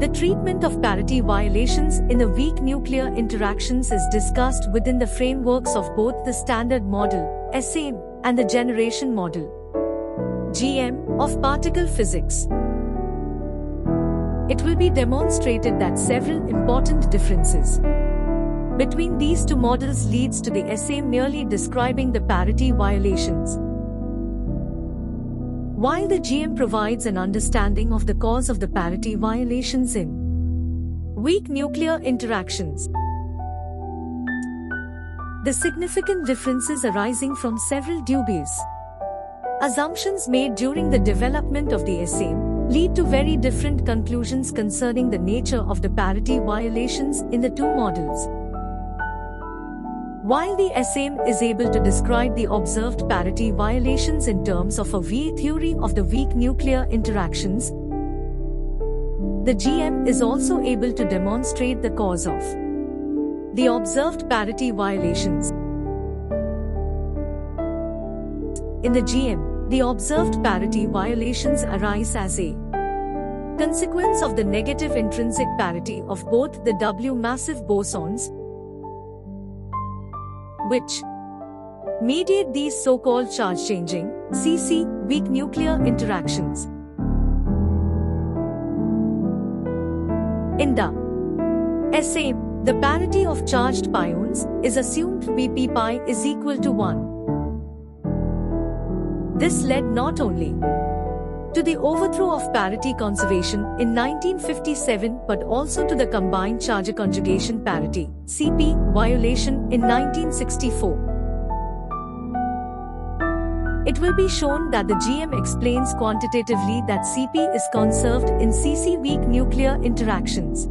The treatment of parity violations in the weak nuclear interactions is discussed within the frameworks of both the Standard Model, SM, and the Generation Model, GM, of particle physics. It will be demonstrated that several important differences between these two models leads to the SM merely describing the parity violations. While the GM provides an understanding of the cause of the parity violations in weak nuclear interactions, the significant differences arising from several dubious assumptions made during the development of the SM lead to very different conclusions concerning the nature of the parity violations in the two models. While the SM is able to describe the observed parity violations in terms of a V theory of the weak nuclear interactions, the GM is also able to demonstrate the cause of the observed parity violations. In the GM, the observed parity violations arise as a consequence of the negative intrinsic parity of both the W massive bosons which mediate these so-called charge-changing, CC, weak nuclear interactions. In the SM, the parity of charged pions is assumed Vp pi is equal to 1. This led not only to the overthrow of parity conservation in 1957 but also to the combined charge conjugation parity CP violation in 1964. It will be shown that the GM explains quantitatively that CP is conserved in CC weak nuclear interactions.